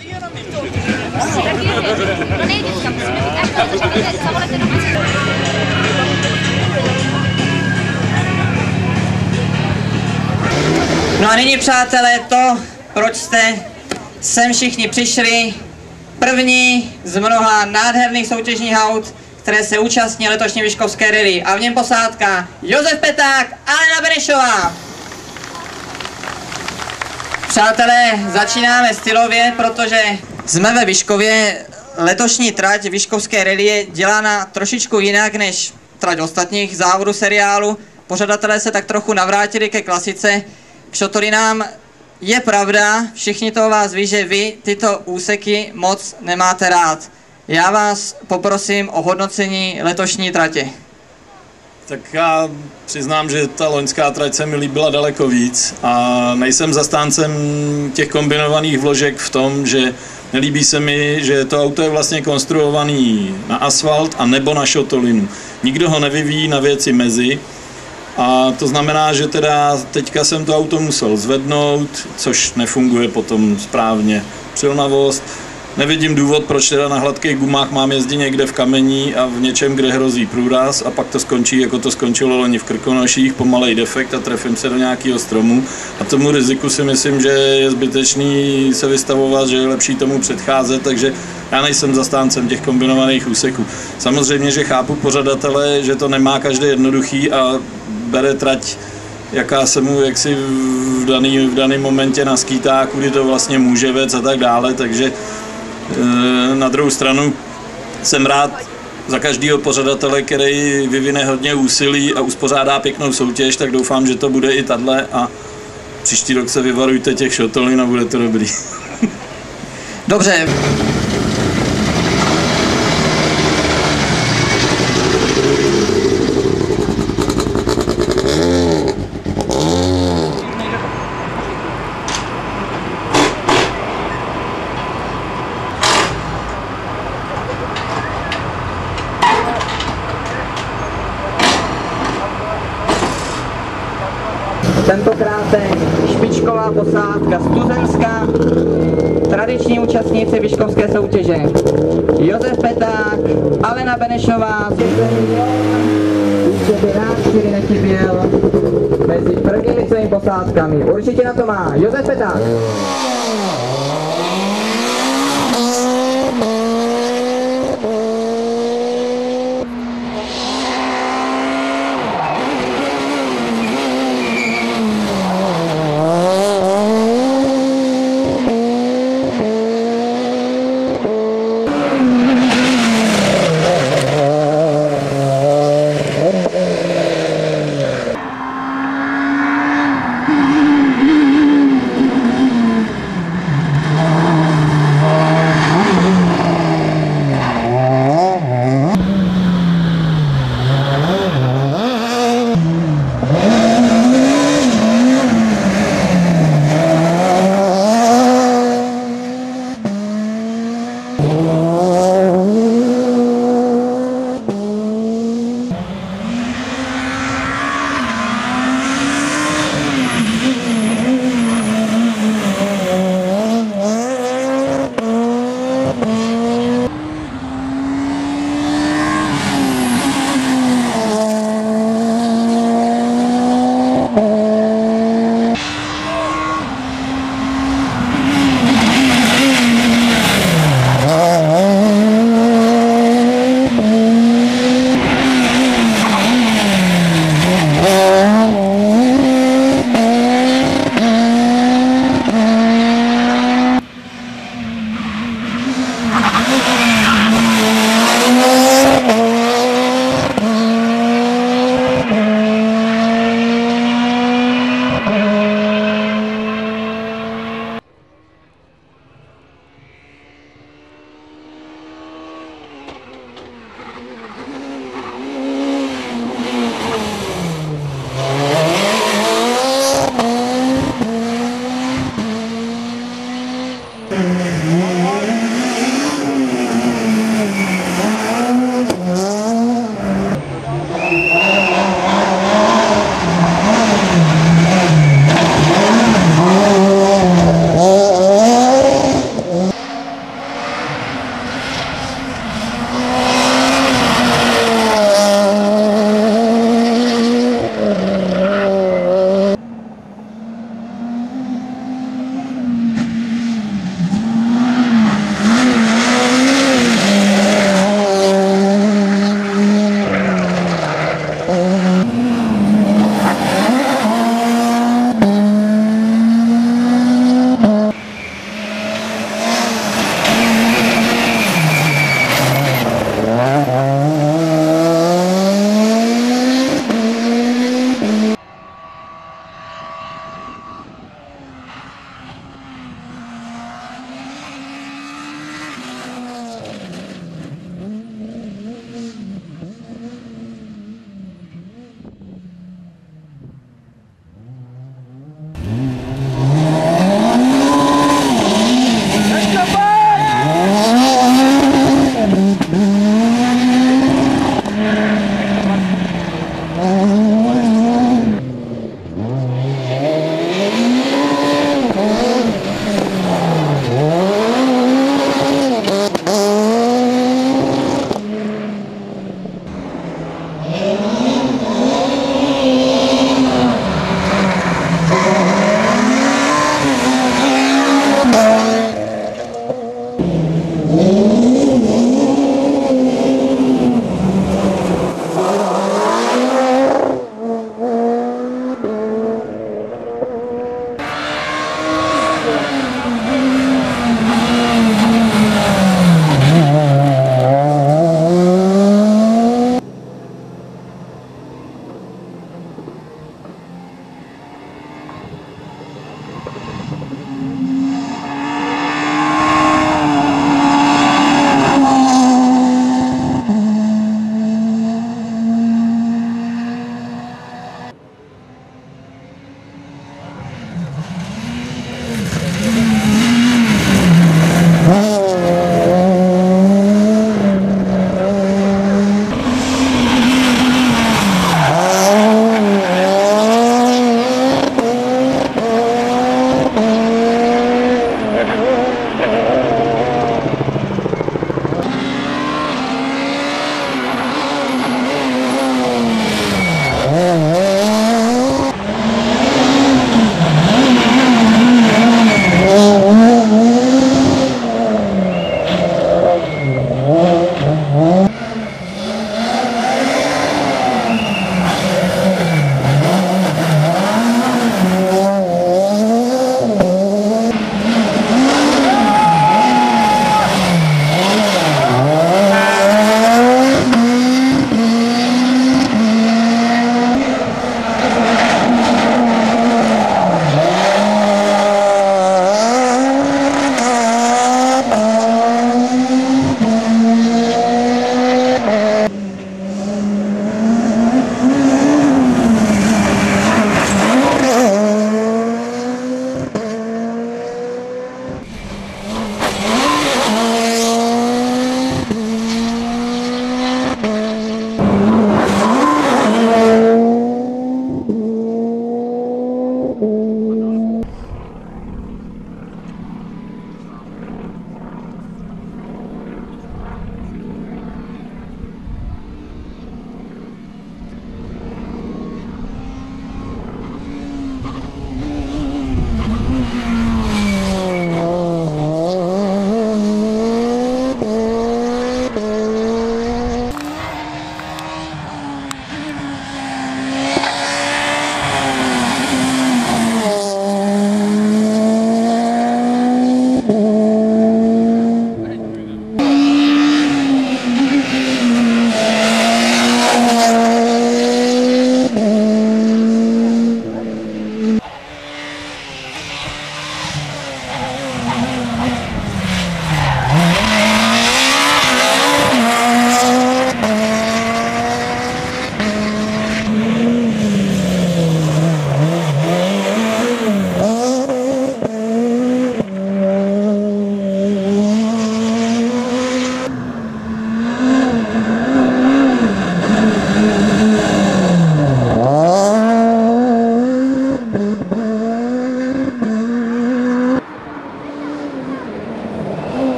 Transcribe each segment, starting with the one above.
Do No a nyní, přátelé, to, proč jste sem všichni přišli, první z mnoha nádherných soutěžních aut, které se účastní letošní Vyškovské rally. A v něm posádka Josef Peták, Alena Benešová. Přátelé, začínáme stylově, protože jsme ve Vyškově. Letošní trať Vyškovské rally je dělána trošičku jinak než trať ostatních závodů seriálu. Pořadatelé se tak trochu navrátili ke klasice. K šotorinám je pravda, všichni to vás ví, že vy tyto úseky moc nemáte rád. Já vás poprosím o hodnocení letošní tratě. Tak já přiznám, že ta loňská trať se mi líbila daleko víc a nejsem zastáncem těch kombinovaných vložek v tom, že nelíbí se mi, že to auto je vlastně konstruovaný na asfalt a nebo na šotolinu. Nikdo ho nevyvíjí na věci mezi a to znamená, že teda teďka jsem to auto musel zvednout, což nefunguje potom správně. Přilnavost, Nevidím důvod, proč teda na hladkých gumách mám jezdit někde v kamení a v něčem, kde hrozí průraz a pak to skončí, jako to skončilo loni v Krkonoších, pomalej defekt a trefím se do nějakého stromu. A tomu riziku si myslím, že je zbytečný se vystavovat, že je lepší tomu předcházet, takže já nejsem zastáncem těch kombinovaných úseků. Samozřejmě, že chápu pořadatele, že to nemá každý jednoduchý a bere trať jaká se mu jaksi v daný, v daném momentě naskýtá, kudy to vlastně může vec a tak dále, takže na druhou stranu jsem rád za každého pořadatele, který vyvine hodně úsilí a uspořádá pěknou soutěž, tak doufám, že to bude i tadle a příští rok se vyvarujte těch šotolin a bude to dobrý. Dobře, soutěže. Josef Peták, Alena Benešová, určitě by rád čtyři nechyběl mezi prvními svými posádkami. Určitě na to má Josef Peták.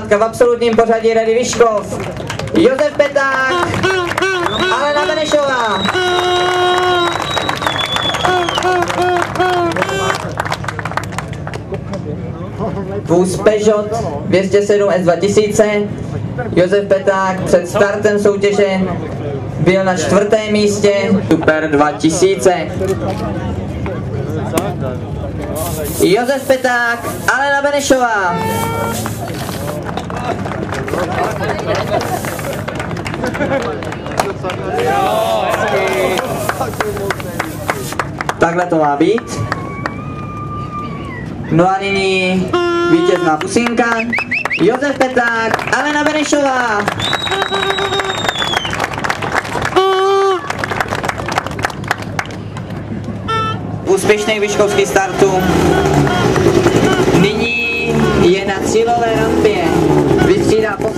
Posádka v absolutním pořadí Rady Vyškov. Josef Peták, Alena Benešová. Vůz Peugeot 207 S2000. Josef Peták před startem soutěže byl na čtvrtém místě, Super 2000. Josef Peták, Alena Benešová. Takhle to má být. No a nyní vítězná pusinka. Josef Peták, Alena Benešová. Úspěšný vyškovský startu. Nyní je na cílové rampě. Vystřídá po